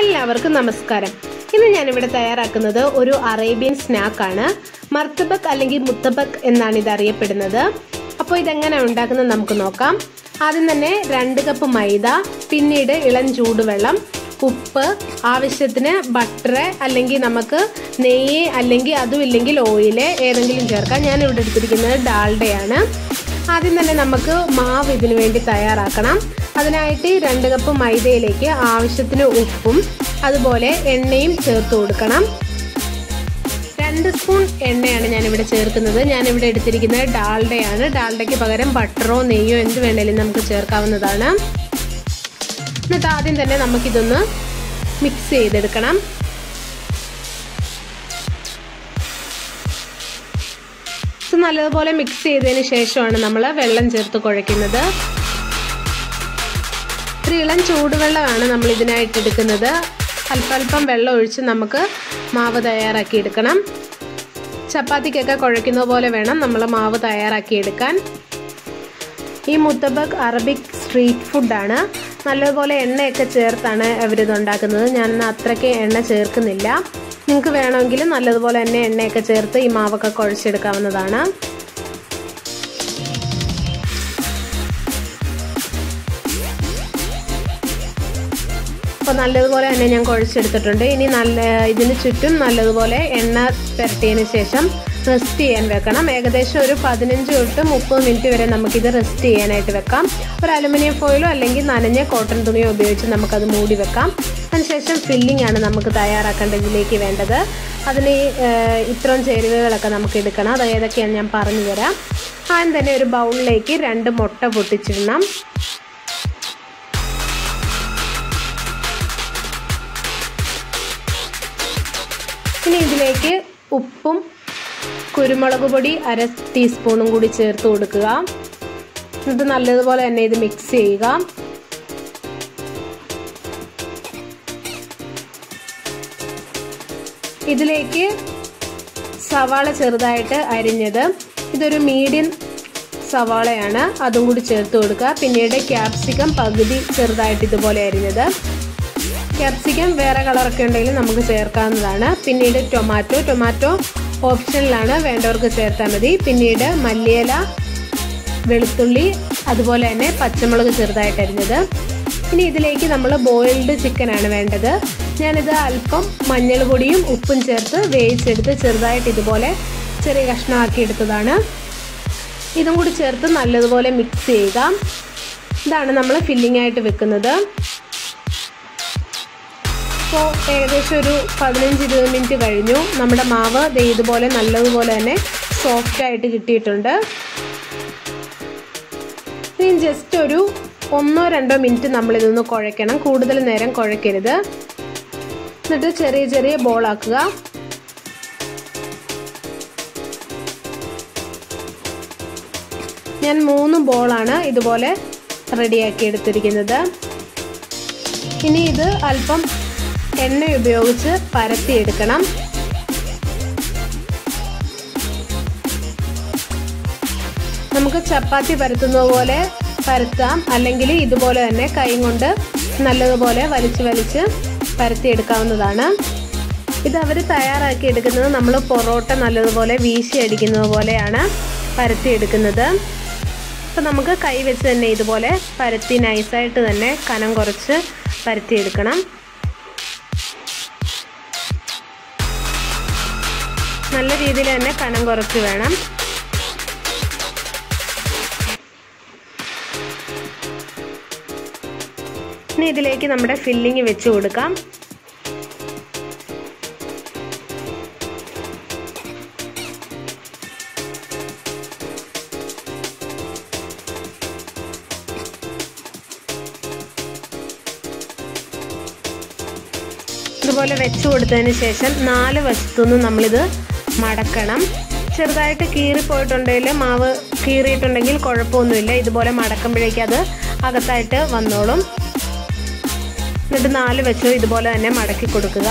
എല്ലാവർക്കും നമസ്കാരം. ഇന്ന് ഞാനിവിടെ തയ്യാറാക്കുന്നത് ഒരു അറേബ്യൻ സ്നാക്കാണ്. മർത്തബക് അല്ലെങ്കിൽ മുത്തബക് എന്നാണ് ഇത് അറിയപ്പെടുന്നത് അപ്പോൾ ഇതെങ്ങനെ ഉണ്ടാക്കുന്നത് നമുക്ക് നോക്കാം. ആദ്യം തന്നെ രണ്ട് കപ്പ് മൈദ പിന്നീട് ഇളം ചൂടുവെള്ളം ഉപ്പ് ആവശ്യത്തിന് ബട്ടർ അല്ലെങ്കിൽ നമുക്ക് നെയ്യ് അല്ലെങ്കിൽ അതും ഇല്ലെങ്കിൽ ഓയിൽ ഏതെങ്കിലും ചേർക്കാം. ഞാൻ ഇവിടെ എടുത്തിരിക്കുന്നത് ഡാൽഡയാണ്. ആദ്യം തന്നെ നമുക്ക് മാവ് ഇതിനു വേണ്ടി തയ്യാറാക്കണം. അതിനായിട്ട് രണ്ട് കപ്പ് മൈദയിലേക്ക് ആവശ്യത്തിന് ഉപ്പും അതുപോലെ എണ്ണയും ചേർത്ത് കൊടുക്കണം. രണ്ട് സ്പൂൺ എണ്ണയാണ് ഞാനിവിടെ ചേർക്കുന്നത്. ഞാനിവിടെ എടുത്തിരിക്കുന്നത് ഡാൽഡയാണ്. ഡാൽഡയ്ക്ക് പകരം ബട്ടറോ നെയ്യോ എന്ത് വേണേലും നമുക്ക് ചേർക്കാവുന്നതാണ്. എന്നിട്ട് ആദ്യം തന്നെ നമുക്കിതൊന്ന് മിക്സ് ചെയ്തെടുക്കണം. നല്ലതുപോലെ മിക്സ് ചെയ്തതിന് ശേഷമാണ് നമ്മൾ വെള്ളം ചേർത്ത് കുഴയ്ക്കുന്നത്. ഒരു ഇളം ചൂടുവെള്ളമാണ് നമ്മൾ ഇതിനായിട്ട് എടുക്കുന്നത്. അല്പല്പം വെള്ളം ഒഴിച്ച് നമുക്ക് മാവ് തയ്യാറാക്കി എടുക്കണം. ചപ്പാത്തിക്കൊക്കെ കുഴയ്ക്കുന്ന പോലെ വേണം നമ്മൾ മാവ് തയ്യാറാക്കി എടുക്കാൻ. ഈ മുത്തബക് അറബിക് സ്ട്രീറ്റ് ഫുഡാണ് നല്ലതുപോലെ എണ്ണയൊക്കെ ചേർത്താണ് അവരിത് ഉണ്ടാക്കുന്നത് ഞാൻ അത്രയ്ക്ക് എണ്ണ ചേർക്കുന്നില്ല. നിങ്ങൾക്ക് വേണമെങ്കിൽ നല്ലതുപോലെ തന്നെ എണ്ണയൊക്കെ ചേർത്ത് ഈ മാവൊക്കെ കുഴച്ചെടുക്കാവുന്നതാണ്. അപ്പോൾ നല്ലതുപോലെ തന്നെ ഞാൻ കുഴച്ചെടുത്തിട്ടുണ്ട്. ഇനി നല്ല ഇതിന് ചുറ്റും നല്ലതുപോലെ എണ്ണ പുരട്ടിയതിന് ശേഷം റെസ്റ്റ് ചെയ്യാൻ വെക്കണം. ഏകദേശം ഒരു പതിനഞ്ച് തൊട്ട് മുപ്പത് മിനിറ്റ് വരെ നമുക്കിത് റെസ്റ്റ് ചെയ്യാനായിട്ട് വെക്കാം. ഒരു അലുമിനിയം ഫോയിലോ അല്ലെങ്കിൽ നനഞ്ഞ കോട്ടൺ തുണിയോ ഉപയോഗിച്ച് നമുക്കത് മൂടി വെക്കാം. അതിനുശേഷം ഫില്ലിംഗ് ആണ് നമുക്ക് തയ്യാറാക്കേണ്ടതിലേക്ക് വേണ്ടത്. അതിന് ഇത്രയും ചേരുവകളൊക്കെ നമുക്ക് എടുക്കണം. അത് ഏതൊക്കെയാണ് ഞാൻ പറഞ്ഞു തരാം. ആദ്യം തന്നെ ഒരു ബൗളിലേക്ക് രണ്ട് മുട്ട പൊട്ടിച്ചിടണം. ഇനി ഇതിലേക്ക് ഉപ്പും കുരുമുളക് പൊടി അര ടീസ്പൂണും കൂടി ചേർത്ത് കൊടുക്കുക. എന്നിട്ട് നല്ലതുപോലെ തന്നെ ഇത് മിക്സ് ചെയ്യുക. ഇതിലേക്ക് സവാള ചെറുതായിട്ട് അരിഞ്ഞത്. ഇതൊരു മീഡിയം സവാളയാണ്. അതും കൂടി ചേർത്ത് കൊടുക്കുക. പിന്നീട് ക്യാപ്സിക്കം പകുതി ചെറുതായിട്ട് ഇതുപോലെ അരിഞ്ഞത്. ക്യാപ്സിക്കം വേറെ കളറൊക്കെ ഉണ്ടെങ്കിൽ നമുക്ക് ചേർക്കാവുന്നതാണ്. പിന്നീട് ടൊമാറ്റോ ടൊമാറ്റോ ഓപ്ഷനിലാണ് വേണ്ടവർക്ക് ചേർത്താൽ മതി. പിന്നീട് മല്ലിയില വെളുത്തുള്ളി അതുപോലെ തന്നെ പച്ചമുളക് ചെറുതായിട്ട് അരിഞ്ഞത്. ഇനി ഇതിലേക്ക് നമ്മൾ ബോയിൽഡ് ചിക്കനാണ് വേണ്ടത്. ഞാനിത് അല്പം മഞ്ഞൾ പൊടിയും ഉപ്പും ചേർത്ത് വേവിച്ചെടുത്ത് ചെറുതായിട്ട് ഇതുപോലെ ചെറിയ കഷ്ണമാക്കി എടുത്തതാണ്. ഇതും കൂടി ചേർത്ത് നല്ലതുപോലെ മിക്സ് ചെയ്യുക. ഇതാണ് നമ്മൾ ഫില്ലിംഗ് ആയിട്ട് വെക്കുന്നത്. ഇപ്പോൾ ഏകദേശം ഒരു പതിനഞ്ച് ഇരുപത് മിനിറ്റ് കഴിഞ്ഞു. നമ്മുടെ മാവ് ദേ ഇതുപോലെ നല്ലതുപോലെ തന്നെ സോഫ്റ്റ് ആയിട്ട് കിട്ടിയിട്ടുണ്ട്. ഇനി ജസ്റ്റ് ഒരു ഒന്നോ രണ്ടോ മിനിറ്റ് നമ്മളിതൊന്ന് കുഴയ്ക്കണം. കൂടുതൽ നേരം കുഴയ്ക്കരുത്. എന്നിട്ട് ചെറിയ ചെറിയ ബോളാക്കുക ഞാൻ മൂന്ന് ബോളാണ് ഇതുപോലെ റെഡിയാക്കി എടുത്തിരിക്കുന്നത്. ഇനി ഇത് അല്പം എണ്ണ ഉപയോഗിച്ച് പരത്തിയെടുക്കണം. നമുക്ക് ചപ്പാത്തി പരത്തുന്നത് പോലെ പരത്താം. അല്ലെങ്കിൽ ഇതുപോലെ തന്നെ കൈ കൊണ്ട് നല്ലതുപോലെ വലിച്ച് വലിച്ച് പരത്തിയെടുക്കാവുന്നതാണ്. ഇത് അവർ തയ്യാറാക്കി എടുക്കുന്നത് നമ്മൾ പൊറോട്ട നല്ലതുപോലെ വീശി അടിക്കുന്നത് പോലെയാണ് പരത്തിയെടുക്കുന്നത്. അപ്പോൾ നമുക്ക് കൈ വെച്ച് തന്നെ ഇതുപോലെ പരത്തി നൈസായിട്ട് തന്നെ കനം കുറച്ച് പരത്തിയെടുക്കണം. നല്ല രീതിയിൽ തന്നെ കനം കുറച്ച് വേണം. ഇനി ഇതിലേക്ക് നമ്മുടെ ഫില്ലിങ് വെച്ച് കൊടുക്കാം. ഇതുപോലെ വെച്ച് കൊടുത്തതിന് ശേഷം നാല് വശത്തുനിന്ന് നമ്മളിത് മടക്കണം. ചെറുതായിട്ട് കീറിപ്പോയിട്ടുണ്ടെങ്കിൽ മാവ് കീറിയിട്ടുണ്ടെങ്കിൽ കുഴപ്പമൊന്നുമില്ല. ഇതുപോലെ മടക്കുമ്പോഴേക്കും അത് അകത്തായിട്ട് വന്നോളും. എന്നിട്ട് നാല് വെച്ച് ഇതുപോലെ തന്നെ മടക്കി കൊടുക്കുക.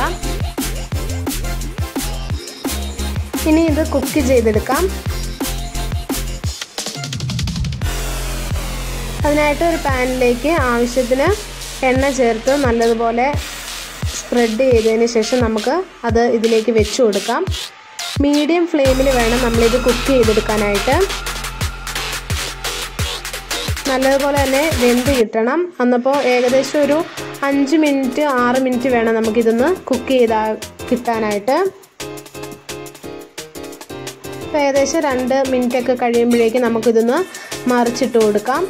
ഇനി ഇത് കുക്ക് ചെയ്തെടുക്കാം. അതിനായിട്ട് ഒരു പാനിലേക്ക് ആവശ്യത്തിന് എണ്ണ ചേർത്ത് നല്ലതുപോലെ സ്പ്രെഡ് ചെയ്തതിന് ശേഷം നമുക്ക് അത് ഇതിലേക്ക് വെച്ച് കൊടുക്കാം. മീഡിയം ഫ്ലെയിമിൽ വേണം നമ്മളിത് കുക്ക് ചെയ്തെടുക്കാനായിട്ട്. നല്ലതുപോലെ തന്നെ വെന്ത് കിട്ടണം. അന്നപ്പോൾ ഏകദേശം ഒരു അഞ്ച് മിനിറ്റ് ആറ് മിനിറ്റ് വേണം നമുക്കിതൊന്ന് കുക്ക് ചെയ്താൽ കിട്ടാനായിട്ട്. അപ്പോൾ ഏകദേശം രണ്ട് മിനിറ്റ് ഒക്കെ കഴിയുമ്പോഴേക്കും നമുക്കിതൊന്ന് മറിച്ചിട്ട് കൊടുക്കാം.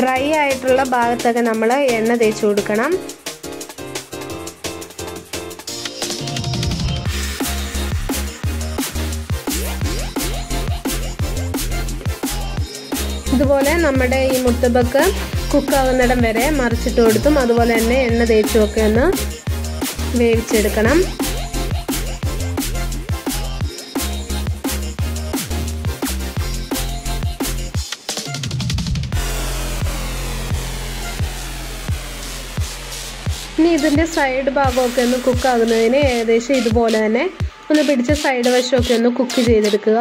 ഡ്രൈ ആയിട്ടുള്ള ഭാഗത്തൊക്കെ നമ്മൾ എണ്ണ തേച്ച് കൊടുക്കണം. ഇതുപോലെ നമ്മുടെ ഈ മുത്തബക്ക് കുക്കാവുന്നിടം വരെ മറിച്ചിട്ട് കൊടുത്തും അതുപോലെ തന്നെ എണ്ണ തേച്ചും ഒക്കെ ഒന്ന് വേവിച്ചെടുക്കണം. ഇനി ഇതിന്റെ സൈഡ് ഭാഗമൊക്കെ ഒന്ന് കുക്കാകുന്നതിന് ഏകദേശം ഇതുപോലെ തന്നെ ഒന്ന് പിടിച്ച സൈഡ് വശമൊക്കെ ഒന്ന് കുക്ക് ചെയ്തെടുക്കുക.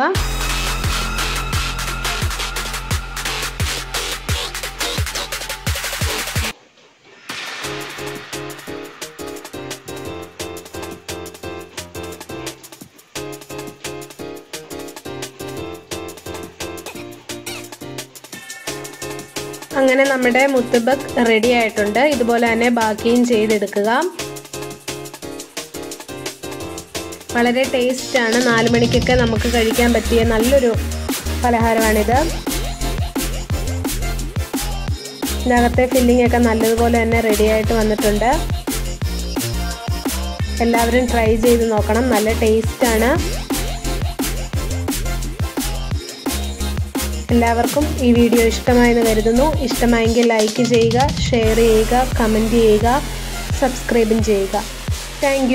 അങ്ങനെ നമ്മുടെ മുത്തുബക്ക് റെഡി ആയിട്ടുണ്ട്. ഇതുപോലെ തന്നെ ബാക്കിയും ചെയ്തെടുക്കുക. വളരെ ടേസ്റ്റാണ് നാല് മണിക്കൊക്കെ നമുക്ക് കഴിക്കാൻ പറ്റിയ നല്ലൊരു പലഹാരമാണിത്. ഇതിനകത്തെ ഫില്ലിംഗ് ഒക്കെ നല്ലതുപോലെ തന്നെ റെഡി ആയിട്ട് വന്നിട്ടുണ്ട്. എല്ലാവരും ട്രൈ ചെയ്ത് നോക്കണം. നല്ല ടേസ്റ്റാണ് എല്ലാവർക്കും ഈ വീഡിയോ ഇഷ്ടമായെന്ന് കരുതുന്നു. ഇഷ്ടമായെങ്കിൽ ലൈക്ക് ചെയ്യുക ഷെയർ ചെയ്യുക കമന്റ് ചെയ്യുക സബ്സ്ക്രൈബും ചെയ്യുക. താങ്ക്